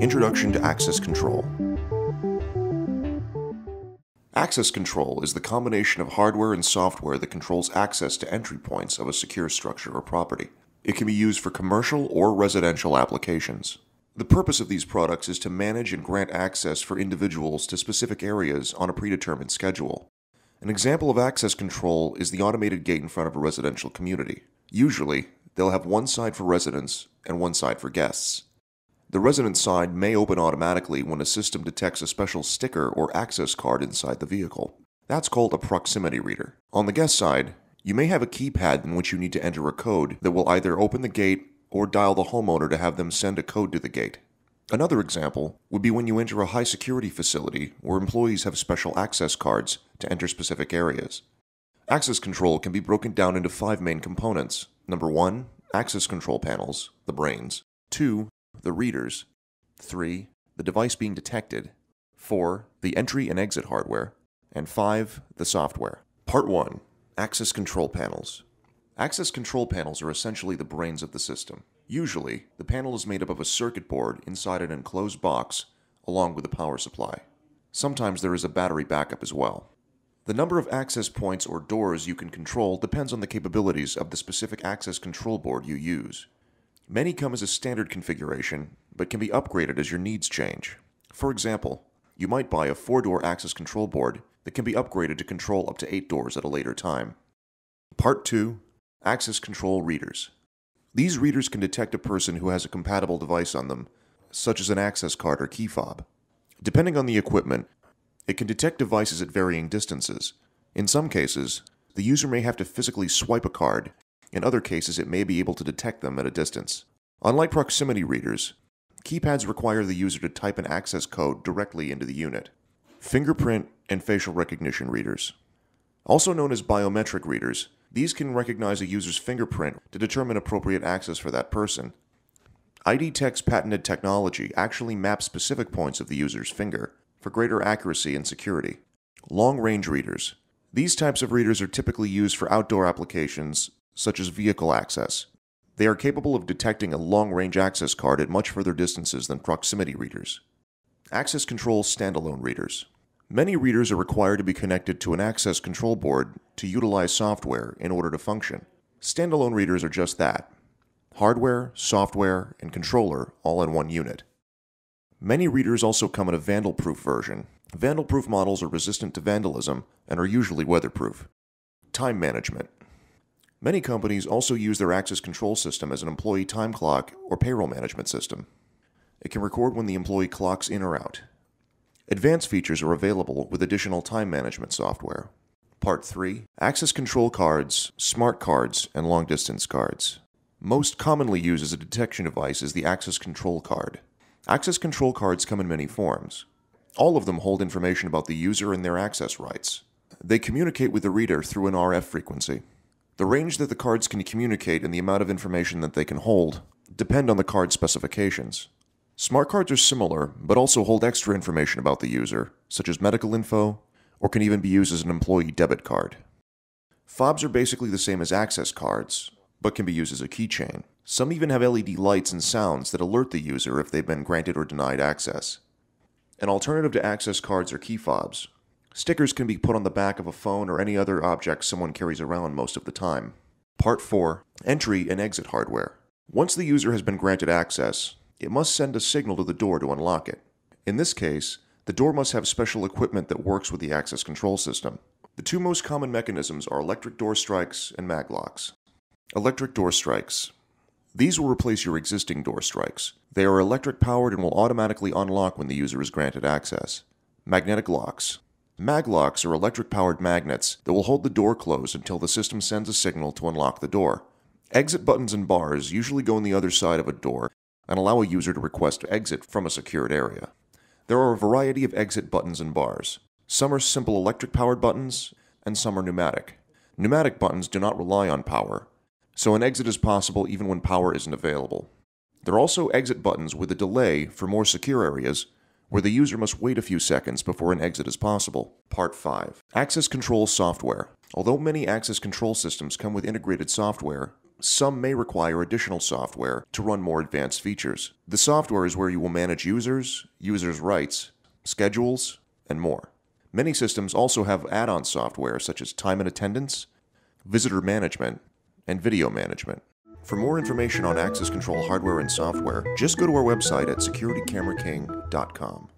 Introduction to Access Control. Access control is the combination of hardware and software that controls access to entry points of a secure structure or property. It can be used for commercial or residential applications. The purpose of these products is to manage and grant access for individuals to specific areas on a predetermined schedule. An example of access control is the automated gate in front of a residential community. Usually, they'll have one side for residents and one side for guests. The resident side may open automatically when a system detects a special sticker or access card inside the vehicle. That's called a proximity reader. On the guest side, you may have a keypad in which you need to enter a code that will either open the gate or dial the homeowner to have them send a code to the gate. Another example would be when you enter a high security facility where employees have special access cards to enter specific areas. Access control can be broken down into five main components. Number one, access control panels, the brains. Two, the readers. Three, the device being detected. Four, the entry and exit hardware. And five, the software. Part one, access control panels. Access control panels are essentially the brains of the system. Usually, the panel is made up of a circuit board inside an enclosed box, along with a power supply. Sometimes there is a battery backup as well. The number of access points or doors you can control depends on the capabilities of the specific access control board you use. Many come as a standard configuration, but can be upgraded as your needs change. For example, you might buy a four door access control board that can be upgraded to control up to eight doors at a later time. Part 2 Access Control Readers. These readers can detect a person who has a compatible device on them, such as an access card or key fob. Depending on the equipment, it can detect devices at varying distances. In some cases, the user may have to physically swipe a card. In other cases, it may be able to detect them at a distance. Unlike proximity readers, keypads require the user to type an access code directly into the unit. Fingerprint and facial recognition readers. Also known as biometric readers, these can recognize a user's fingerprint to determine appropriate access for that person. IDTECK's patented technology actually maps specific points of the user's finger for greater accuracy and security. Long range readers. These types of readers are typically used for outdoor applications, such as vehicle access. They are capable of detecting a long range access card at much further distances than proximity readers. Access control standalone readers. Many readers are required to be connected to an access control board to utilize software in order to function. Standalone readers are just that hardware, software, and controller all in one unit. Many readers also come in a vandal-proof version. Vandal-proof models are resistant to vandalism and are usually weatherproof. Time management. Many companies also use their access control system as an employee time clock or payroll management system. It can record when the employee clocks in or out. Advanced features are available with additional time management software. Part 3 Access control cards, smart cards, and long distance cards. Most commonly used as a detection device is the access control card. Access control cards come in many forms. All of them hold information about the user and their access rights. They communicate with the reader through an RF frequency. The range that the cards can communicate and the amount of information that they can hold depend on the card specifications. Smart cards are similar, but also hold extra information about the user, such as medical info, or can even be used as an employee debit card. Fobs are basically the same as access cards, but can be used as a keychain. Some even have LED lights and sounds that alert the user if they've been granted or denied access. An alternative to access cards are key fobs. Stickers can be put on the back of a phone or any other object someone carries around most of the time. Part 4 Entry and Exit Hardware. Once the user has been granted access, it must send a signal to the door to unlock it. In this case, the door must have special equipment that works with the access control system. The two most common mechanisms are electric door strikes and maglocks. Electric door strikes. These will replace your existing door strikes. They are electric powered and will automatically unlock when the user is granted access. Magnetic locks. Maglocks are electric powered magnets that will hold the door closed until the system sends a signal to unlock the door. Exit buttons and bars usually go on the other side of a door and allow a user to request exit from a secured area. There are a variety of exit buttons and bars. Some are simple electric powered buttons, and some are pneumatic. Pneumatic buttons do not rely on power, so an exit is possible even when power isn't available. There are also exit buttons with a delay for more secure areas where the user must wait a few seconds before an exit is possible. Part 5 Access Control Software. Although many access control systems come with integrated software, some may require additional software to run more advanced features. The software is where you will manage users, users' rights, schedules, and more. Many systems also have add on software such as time and attendance, visitor management, and video management. For more information on access control hardware and software, just go to our website at securitycameraking.com.